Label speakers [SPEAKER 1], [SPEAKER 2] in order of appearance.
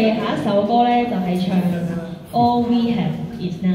[SPEAKER 1] 嘅下一首歌咧就係唱《All We Have Is Now》。